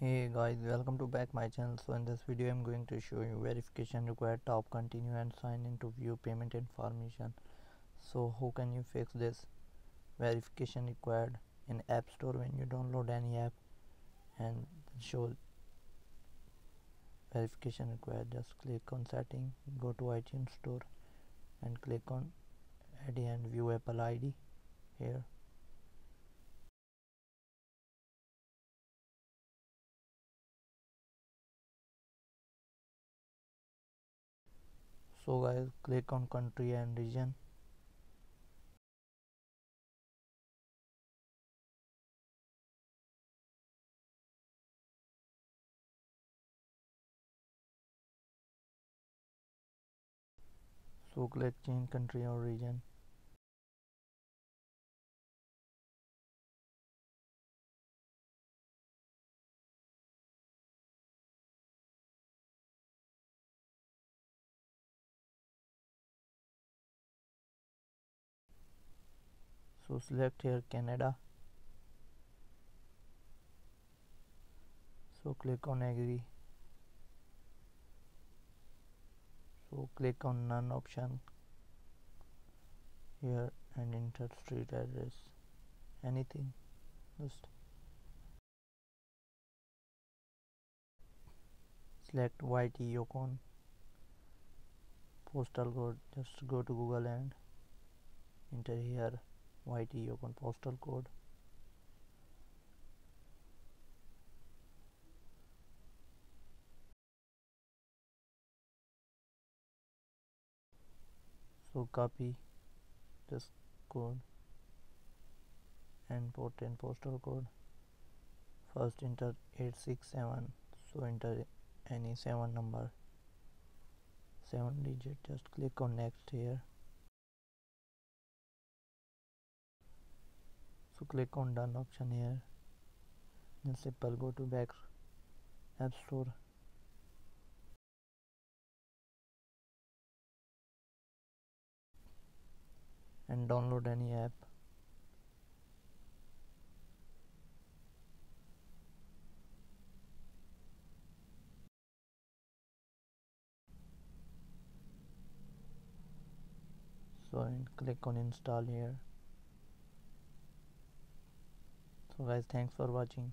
hey guys welcome to back my channel. So in this video i'm going to show you verification required tap continue and sign in to view payment information. So how can you fix this? Verification required in app store when you download any app. And show verification required. Just click on setting go to itunes store and click on add and view apple id here so guys click on country and region. So click change country or region so select here Canada. So click on agree. So click on none option. Here and enter street address. Anything just select YT Yukon postal code just go to Google and enter here YT Yukon postal code. So copy this code and put in postal code. First enter 867 so enter any 7 number. 7 digit just click on next here so click on done option here. Then simple go to back app store. And download any app. So and click on install here so guys thanks for watching